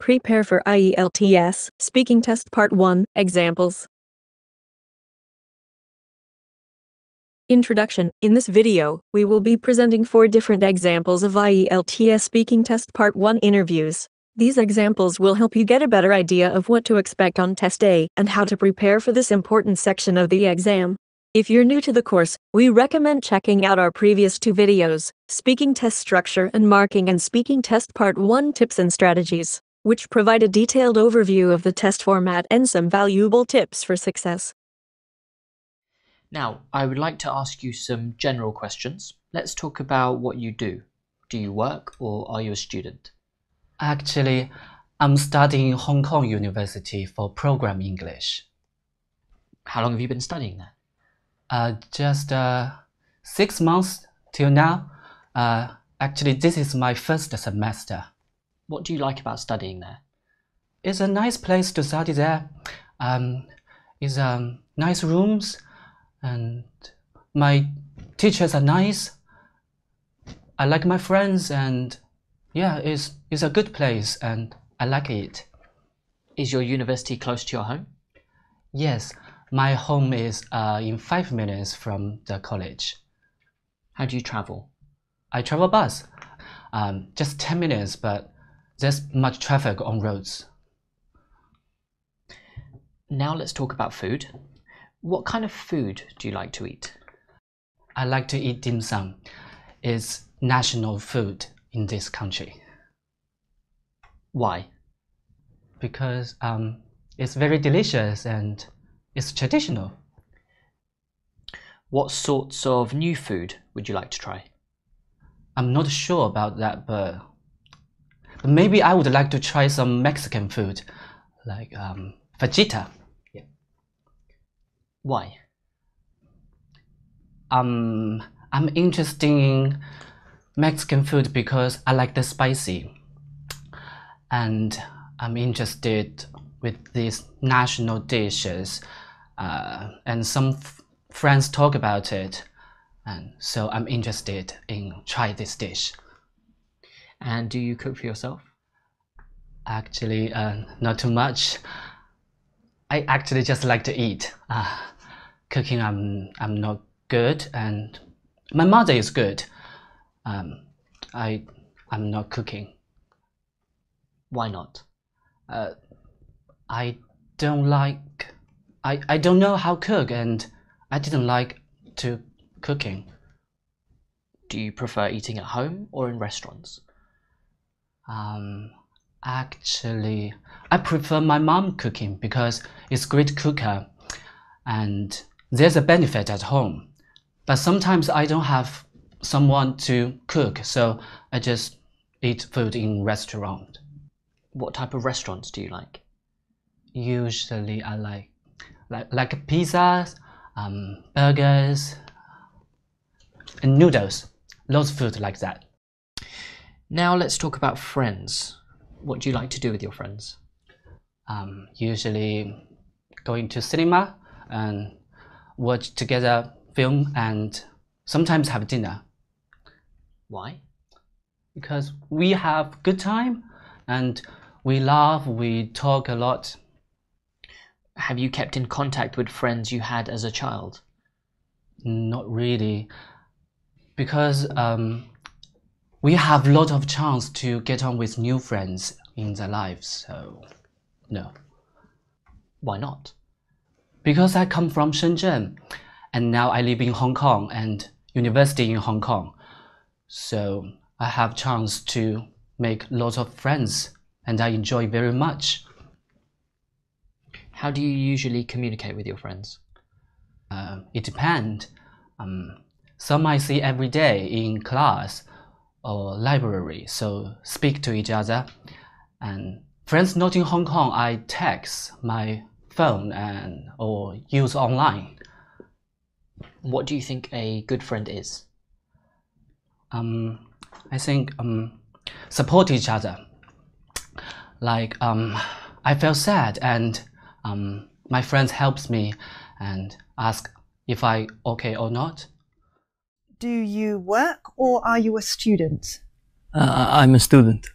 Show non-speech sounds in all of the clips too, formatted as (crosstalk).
Prepare for IELTS Speaking Test Part 1 Examples. Introduction In this video, we will be presenting four different examples of IELTS Speaking Test Part 1 interviews. These examples will help you get a better idea of what to expect on Test day and how to prepare for this important section of the exam. If you're new to the course, we recommend checking out our previous two videos, Speaking Test Structure and Marking and Speaking Test Part 1 Tips and Strategies which provide a detailed overview of the test format and some valuable tips for success. Now, I would like to ask you some general questions. Let's talk about what you do. Do you work or are you a student? Actually, I'm studying Hong Kong University for program English. How long have you been studying there? Uh, just uh, six months till now. Uh, actually, this is my first semester. What do you like about studying there? It's a nice place to study there. Um, it's um, nice rooms, and my teachers are nice. I like my friends, and yeah, it's it's a good place, and I like it. Is your university close to your home? Yes, my home is uh, in five minutes from the college. How do you travel? I travel bus. Um, just ten minutes, but there's much traffic on roads. Now let's talk about food. What kind of food do you like to eat? I like to eat dim sum. It's national food in this country. Why? Because um, it's very delicious and it's traditional. What sorts of new food would you like to try? I'm not sure about that, but Maybe I would like to try some Mexican food, like um, fajita. Yeah. Why? Um, I'm interested in Mexican food because I like the spicy, and I'm interested with these national dishes, uh, and some friends talk about it, and so I'm interested in try this dish. And do you cook for yourself? Actually, uh, not too much. I actually just like to eat. Uh, cooking, I'm I'm not good, and my mother is good. Um, I I'm not cooking. Why not? Uh, I don't like. I I don't know how to cook, and I didn't like to cooking. Do you prefer eating at home or in restaurants? Um, actually, I prefer my mom cooking because it's great cooker, and there's a benefit at home. But sometimes I don't have someone to cook, so I just eat food in restaurant. What type of restaurants do you like? Usually, I like like like pizzas, um, burgers, and noodles. Lots of food like that. Now let's talk about friends. What do you like to do with your friends? Um, usually going to cinema and watch together film and sometimes have dinner. Why? Because we have good time and we laugh, we talk a lot. Have you kept in contact with friends you had as a child? Not really, because um, we have a lot of chance to get on with new friends in their lives, so no. Why not? Because I come from Shenzhen and now I live in Hong Kong and university in Hong Kong. So I have chance to make lots of friends and I enjoy very much. How do you usually communicate with your friends? Uh, it depends. Um, some I see every day in class or library, so speak to each other. And friends not in Hong Kong, I text my phone and or use online. What do you think a good friend is? Um, I think um, support each other. Like um, I feel sad and um, my friends helps me and ask if I okay or not. Do you work or are you a student? Uh, I'm a student.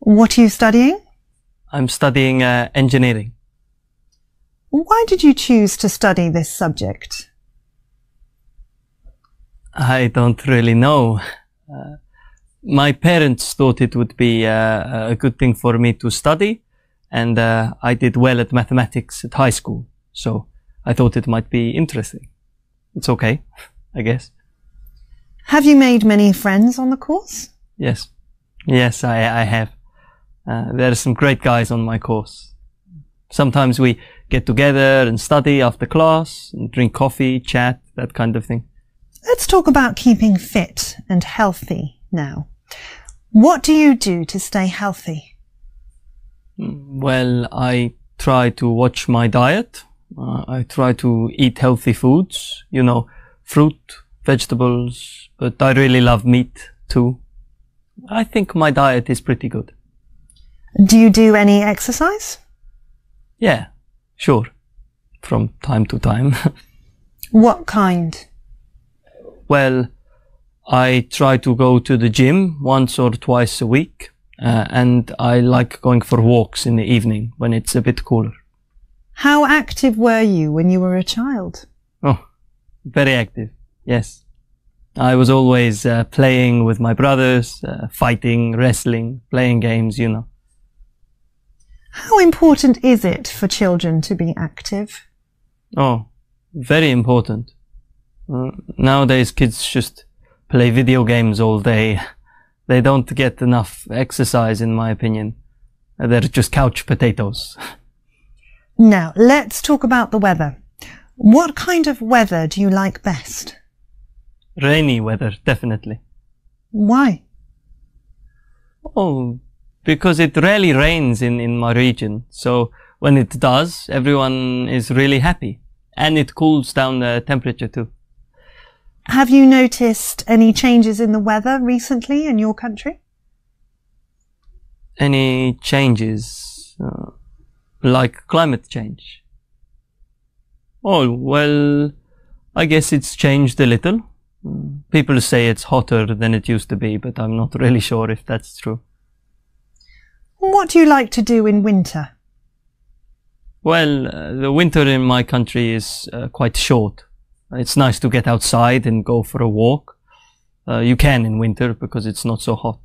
What are you studying? I'm studying uh, engineering. Why did you choose to study this subject? I don't really know. Uh, my parents thought it would be uh, a good thing for me to study, and uh, I did well at mathematics at high school, so I thought it might be interesting. It's okay, (laughs) I guess. Have you made many friends on the course? Yes, yes, I, I have. Uh, there are some great guys on my course. Sometimes we get together and study after class and drink coffee, chat, that kind of thing. Let's talk about keeping fit and healthy now. What do you do to stay healthy? Well, I try to watch my diet. Uh, I try to eat healthy foods, you know, fruit, vegetables, but I really love meat too. I think my diet is pretty good. Do you do any exercise? Yeah, sure. From time to time. (laughs) What kind? well, I try to go to the gym once or twice a week. Uh, and I like going for walks in the evening when it's a bit cooler. How active were you when you were a child? Oh, very active. Yes. I was always uh, playing with my brothers, uh, fighting, wrestling, playing games, you know. How important is it for children to be active? Oh, very important. Uh, nowadays kids just play video games all day. (laughs) They don't get enough exercise in my opinion. They're just couch potatoes. Now, let's talk about the weather. What kind of weather do you like best? Rainy weather, definitely. Why? Oh, because it rarely rains in, in my region. So when it does, everyone is really happy. And it cools down the temperature too. Have you noticed any changes in the weather recently in your country? Any changes, uh, like climate change? Oh, well, I guess it's changed a little. People say it's hotter than it used to be, but I'm not really sure if that's true. What do you like to do in winter? Well, uh, the winter in my country is uh, quite short. It's nice to get outside and go for a walk. Uh, you can in winter because it's not so hot.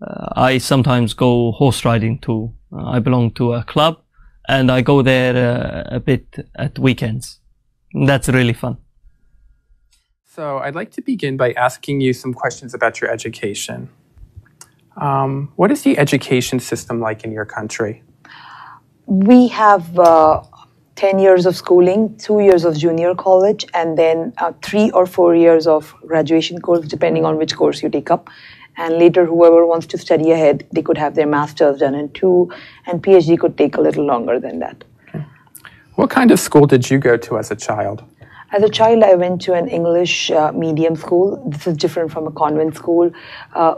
Uh, I sometimes go horse riding too. Uh, I belong to a club and I go there uh, a bit at weekends. That's really fun. So, I'd like to begin by asking you some questions about your education. Um, what is the education system like in your country? we have uh, 10 years of schooling, two years of junior college, and then uh, three or four years of graduation course, depending on which course you take up. And later, whoever wants to study ahead, they could have their master's done in two, and PhD could take a little longer than that. What kind of school did you go to as a child? As a child, I went to an English uh, medium school. This is different from a convent school. Uh,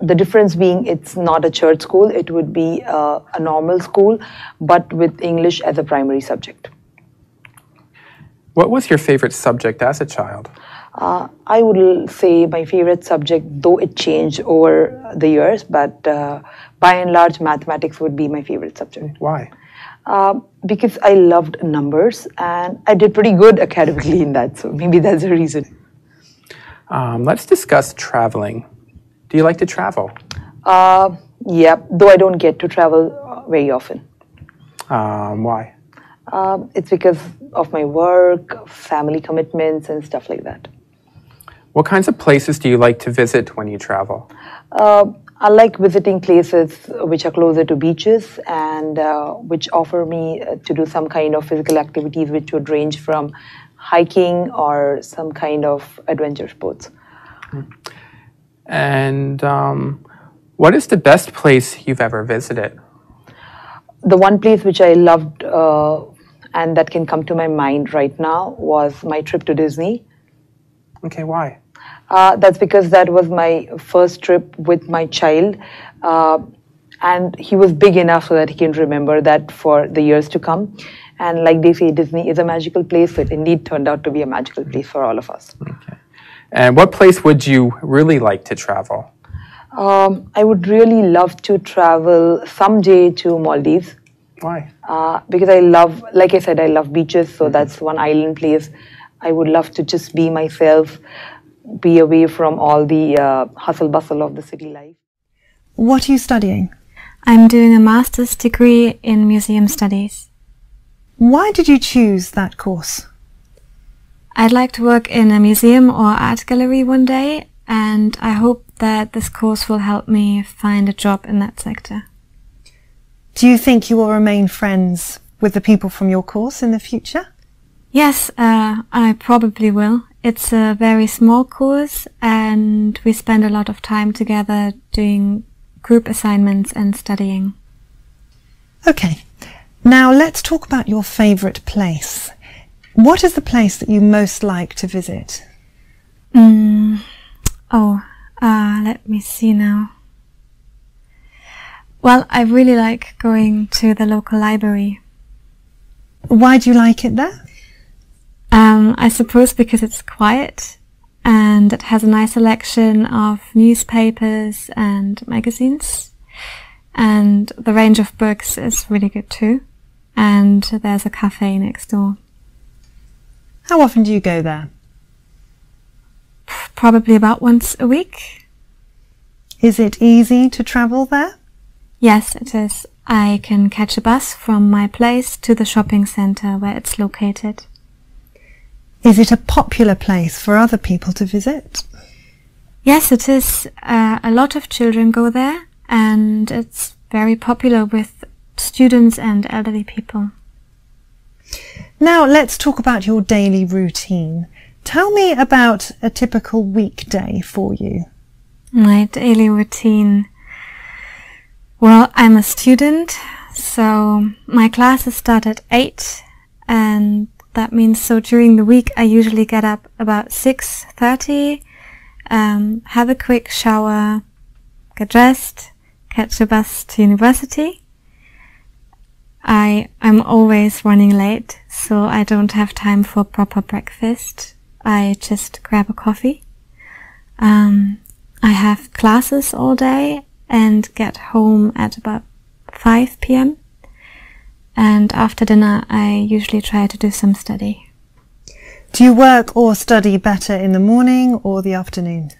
the difference being it's not a church school, it would be uh, a normal school, but with English as a primary subject. What was your favorite subject as a child? Uh, I would say my favorite subject, though it changed over the years, but uh, by and large, mathematics would be my favorite subject. Why? Uh, because I loved numbers and I did pretty good academically in that, so maybe that's the reason. Um, let's discuss traveling. Do you like to travel? Uh, yeah, though I don't get to travel uh, very often. Um, why? Um, it's because of my work, family commitments, and stuff like that. What kinds of places do you like to visit when you travel? Uh, like visiting places which are closer to beaches and uh, which offer me uh, to do some kind of physical activities which would range from hiking or some kind of adventure sports. And um, what is the best place you've ever visited? The one place which I loved uh, and that can come to my mind right now was my trip to Disney. Okay, why? Uh, that's because that was my first trip with my child. Uh, and he was big enough so that he can remember that for the years to come. And like they say, Disney is a magical place. So it indeed turned out to be a magical place for all of us. Okay. And what place would you really like to travel? Um, I would really love to travel someday to Maldives Why? uh, because I love, like I said, I love beaches. So that's one island place. I would love to just be myself, be away from all the uh, hustle bustle of the city life. What are you studying? I'm doing a master's degree in museum studies. Why did you choose that course? I'd like to work in a museum or art gallery one day, and I hope that this course will help me find a job in that sector. Do you think you will remain friends with the people from your course in the future? Yes, uh, I probably will. It's a very small course, and we spend a lot of time together doing group assignments and studying. Okay. Now let's talk about your favourite place. What is the place that you most like to visit? Mm, oh, uh, let me see now. Well, I really like going to the local library. Why do you like it there? Um, I suppose because it's quiet and it has a nice selection of newspapers and magazines. And the range of books is really good too. And there's a cafe next door. How often do you go there? Probably about once a week. Is it easy to travel there? Yes, it is. I can catch a bus from my place to the shopping center where it's located. Is it a popular place for other people to visit? Yes, it is. Uh, a lot of children go there and it's very popular with students and elderly people. Now let's talk about your daily routine. Tell me about a typical weekday for you. My daily routine. Well, I'm a student, so my classes start at 8 and that means so during the week I usually get up about 6.30, um, have a quick shower, get dressed, catch a bus to university. I am always running late, so I don't have time for proper breakfast. I just grab a coffee. Um, I have classes all day and get home at about 5 p.m. And after dinner, I usually try to do some study. Do you work or study better in the morning or the afternoon?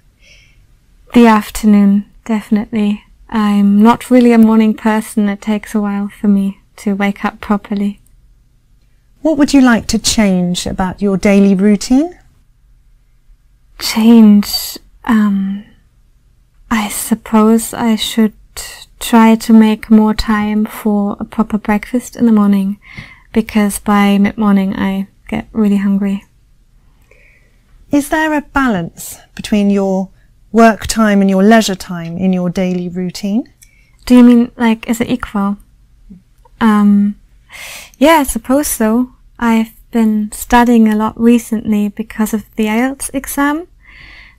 The afternoon, definitely. I'm not really a morning person. It takes a while for me to wake up properly. What would you like to change about your daily routine? Change. Um, I suppose I should try to make more time for a proper breakfast in the morning because by mid morning I get really hungry. Is there a balance between your work time and your leisure time in your daily routine? Do you mean like is it equal? Um, yeah, I suppose so. I've been studying a lot recently because of the IELTS exam,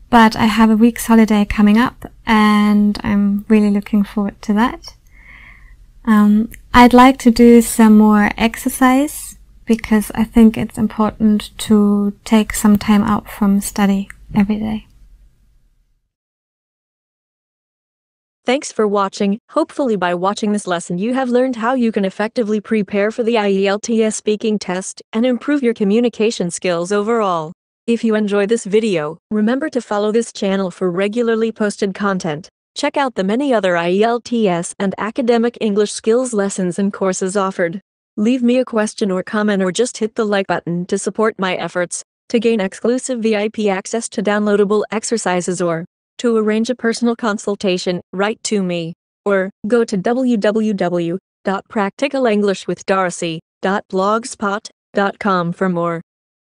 but I have a week's holiday coming up and I'm really looking forward to that. Um, I'd like to do some more exercise because I think it's important to take some time out from study every day. Thanks for watching. Hopefully by watching this lesson you have learned how you can effectively prepare for the IELTS speaking test and improve your communication skills overall. If you enjoy this video, remember to follow this channel for regularly posted content. Check out the many other IELTS and academic English skills lessons and courses offered. Leave me a question or comment or just hit the like button to support my efforts. To gain exclusive VIP access to downloadable exercises or to arrange a personal consultation, write to me or go to www.practicalenglishwithdarcy.blogspot.com for more.